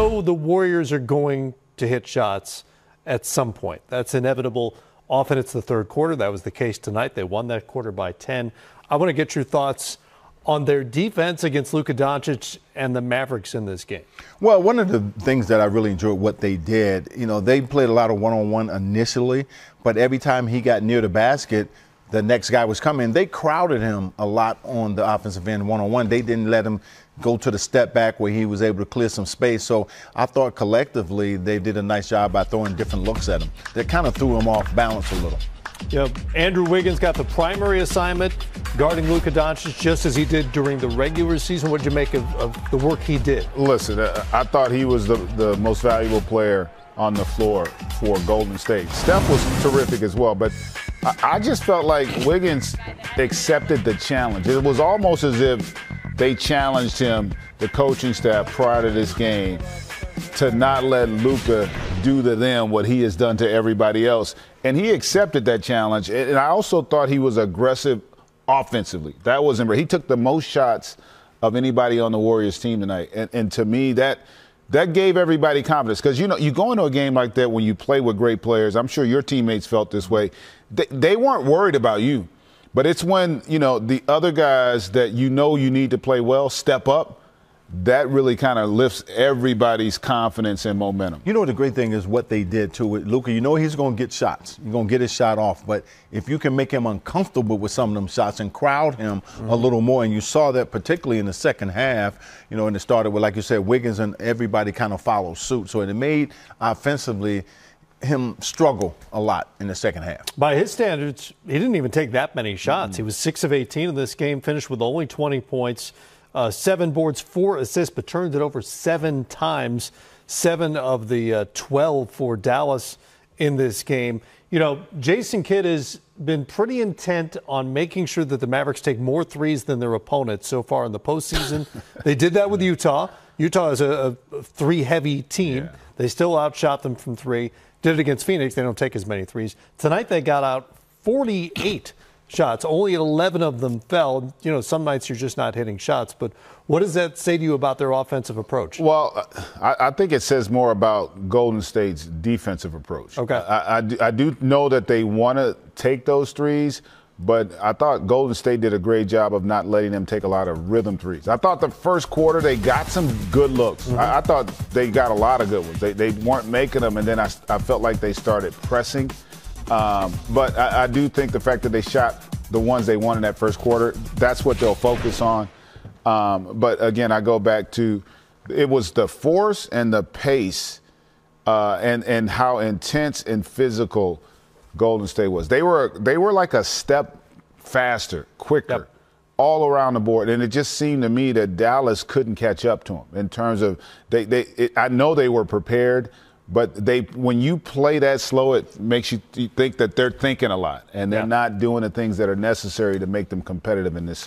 know the Warriors are going to hit shots at some point. That's inevitable. Often it's the third quarter. That was the case tonight. They won that quarter by 10. I want to get your thoughts on their defense against Luka Doncic and the Mavericks in this game. Well, one of the things that I really enjoyed what they did, you know, they played a lot of one-on-one initially, but every time he got near the basket, the next guy was coming. They crowded him a lot on the offensive end one on one. They didn't let him go to the step back where he was able to clear some space. So I thought collectively they did a nice job by throwing different looks at him. That kind of threw him off balance a little. Yeah, Andrew Wiggins got the primary assignment guarding Luka Doncic just as he did during the regular season. What did you make of, of the work he did? Listen, uh, I thought he was the, the most valuable player on the floor for Golden State. Steph was terrific as well, but I just felt like Wiggins accepted the challenge. It was almost as if they challenged him, the coaching staff, prior to this game, to not let Luka do to them what he has done to everybody else. And he accepted that challenge. And I also thought he was aggressive offensively. That wasn't he took the most shots of anybody on the Warriors team tonight. And, and to me, that that gave everybody confidence because you know you go into a game like that when you play with great players. I'm sure your teammates felt this way. They, they weren't worried about you, but it's when you know the other guys that you know you need to play well step up that really kind of lifts everybody's confidence and momentum. You know what the great thing is what they did to it. Luka. you know he's going to get shots. You're going to get his shot off. But if you can make him uncomfortable with some of them shots and crowd him mm-hmm. a little more, and you saw that particularly in the second half, you know, and it started with, like you said, Wiggins and everybody kind of followed suit. So it made offensively him struggle a lot in the second half. By his standards, he didn't even take that many shots. Mm-hmm. He was 6 of 18 in this game, finished with only 20 points uh, seven boards, four assists, but turned it over seven times. Seven of the uh, 12 for Dallas in this game. You know, Jason Kidd has been pretty intent on making sure that the Mavericks take more threes than their opponents so far in the postseason. they did that with Utah. Utah is a, a three heavy team. Yeah. They still outshot them from three. Did it against Phoenix. They don't take as many threes. Tonight they got out 48 shots. Only 11 of them fell. You know, some nights you're just not hitting shots. But what does that say to you about their offensive approach? Well, I, I think it says more about Golden State's defensive approach. Okay. I, I, I do know that they want to take those threes. But I thought Golden State did a great job of not letting them take a lot of rhythm threes. I thought the first quarter they got some good looks. Mm-hmm. I, I, thought they got a lot of good ones. They, they weren't making them, and then I, I felt like they started pressing um, but I, I, do think the fact that they shot the ones they won in that first quarter, that's what they'll focus on. Um, but again, I go back to it was the force and the pace uh, and and how intense and physical Golden State was. They were they were like a step faster, quicker. Yep. All around the board, and it just seemed to me that Dallas couldn't catch up to them in terms of they. they it, I know they were prepared, but they when you play that slow, it makes you think that they're thinking a lot and they're yeah. not doing the things that are necessary to make them competitive in this.